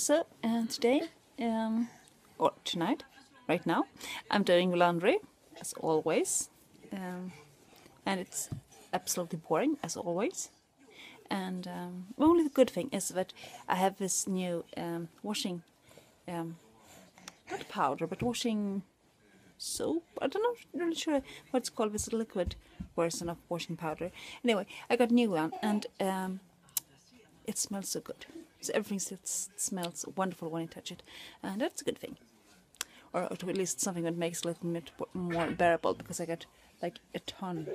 So uh, today, um, or tonight, right now, I'm doing laundry as always, um, and it's absolutely boring as always. And um, only the good thing is that I have this new um, washing, um, not powder, but washing soap. I don't know, I'm not sure what it's called. This liquid version of washing powder. Anyway, I got a new one, and um, it smells so good. So everything s- smells wonderful when you touch it, and that's a good thing. Or at least something that makes it a little bit more bearable because I got like a ton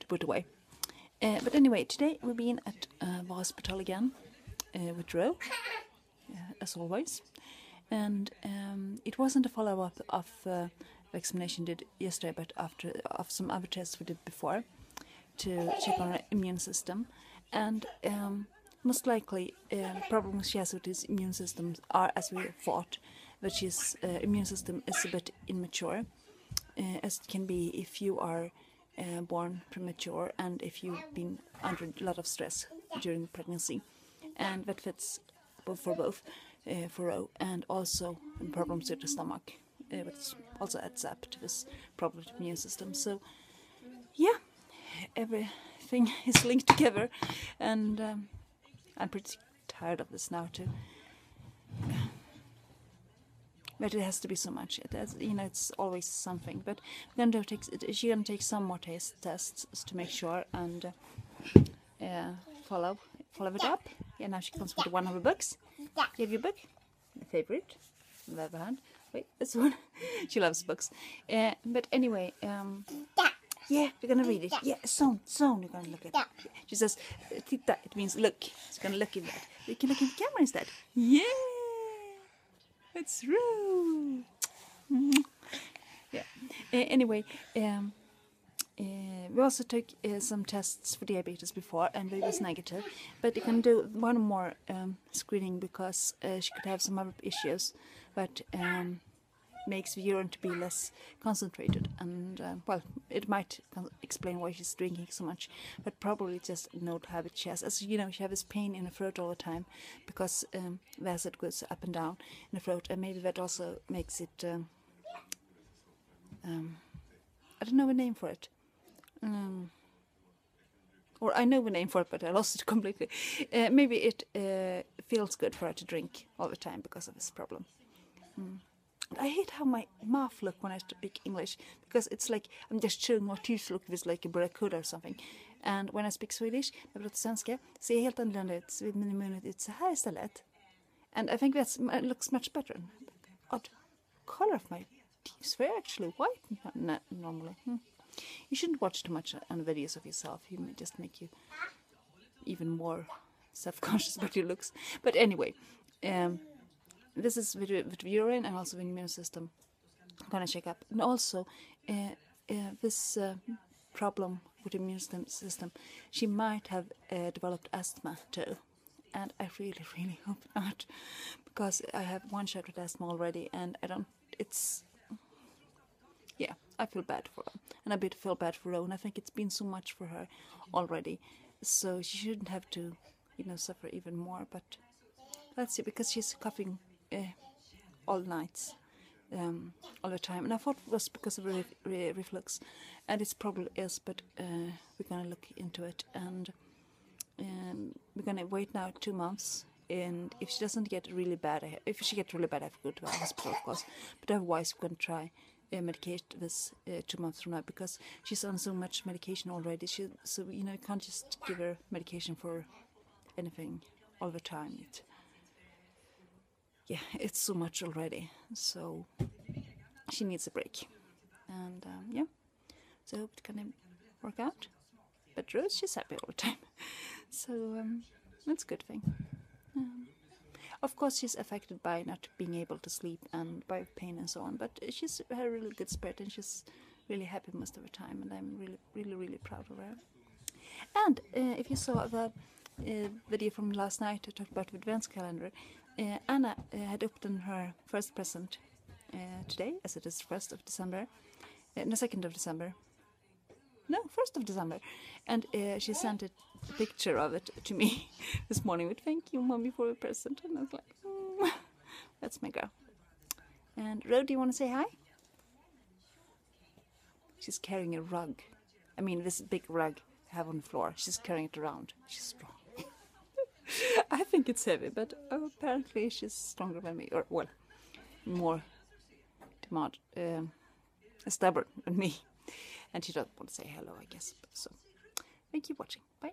to put away. Uh, but anyway, today we've been at uh, the hospital again uh, with Roo, uh, as always. And um, it wasn't a follow up of uh, vaccination did yesterday, but after of some other tests we did before to check on her immune system. And um, most likely, uh, problems she has with his immune system are, as we thought, that his uh, immune system is a bit immature, uh, as it can be if you are uh, born premature and if you've been under a lot of stress during pregnancy. And that fits both for both, uh, for Roo, and also problems with the stomach, uh, which also adds up to this problem with the immune system. So, yeah, everything is linked together, and um, I'm pretty tired of this now too. But it has to be so much. It has, you know, it's always something. But we're to take. She's to take some more taste tests to make sure and uh, follow follow it up. Yeah, now she comes with one of her books. Give you have your book, my favorite, on the other hand. Wait, this one. she loves books. Uh, but anyway, um, yeah, we're gonna read it. Yeah, zone, zone. You're gonna look at. it. She says, "Titta." It means look. It's gonna look in that. We can look in the camera instead. Yeah, it's true. Yeah. Uh, anyway, um, uh, we also took uh, some tests for diabetes before, and it was negative. But you can do one more um, screening because uh, she could have some other issues, but um, makes the urine to be less concentrated. And uh, well, it might explain why she's drinking so much, but probably just an old habit she has. As you know, she has this pain in her throat all the time because um, the acid goes up and down in the throat, and maybe that also makes it. Um, um, I don't know a name for it. Um, or I know the name for it, but I lost it completely. Uh, maybe it uh, feels good for her to drink all the time because of this problem. Mm. I hate how my mouth look when I speak English because it's like I'm just showing my teeth look this like a barracuda or something. And when I speak Swedish, jag pratar svenska, ser helt annorlunda ut. Så min mun ut så här istället. And I think that looks much better. Odd color of my teeth very actually white normally. Hmm. You shouldn't watch too much on videos of yourself. You may just make you even more self-conscious about your looks. But anyway, um, this is with, urine and also with immune system. I'm gonna check up, and also uh, uh, this uh, problem with immune system, she might have uh, developed asthma too, and I really, really hope not, because I have one shot with asthma already, and I don't. It's yeah, I feel bad for her, and I bit feel bad for Roo, and I think it's been so much for her already, so she shouldn't have to, you know, suffer even more. But let's see, because she's coughing all nights, um, all the time, and I thought it was because of re- re- reflux, and it's probably is, but uh, we're gonna look into it, and um, we're gonna wait now two months. And if she doesn't get really bad, if she gets really bad, I have to go to the hospital, of course. But otherwise, we're gonna try uh, medicate this uh, two months from now because she's on so much medication already. She, so you know, you can't just give her medication for anything all the time. It, yeah, it's so much already. So she needs a break, and um, yeah, so I hope it can work out. But Rose, she's happy all the time, so um, that's a good thing. Um, of course, she's affected by not being able to sleep and by pain and so on. But she's had a really good spirit and she's really happy most of the time, and I'm really, really, really proud of her. And uh, if you saw the uh, video from last night, I talked about the advance calendar. Uh, Anna uh, had opened her first present uh, today, as it is first of December, uh, no, second of December. No, first of December, and she sent a picture of it to me this morning with "Thank you, mommy, for the present," and I was like, "Mm." That's my girl. And Roo, do you want to say hi? She's carrying a rug. I mean, this big rug I have on the floor. She's carrying it around. She's strong. I think it's heavy, but apparently she's stronger than me, or well, more demand, um, stubborn than me. And she doesn't want to say hello, I guess. So, thank you for watching. Bye.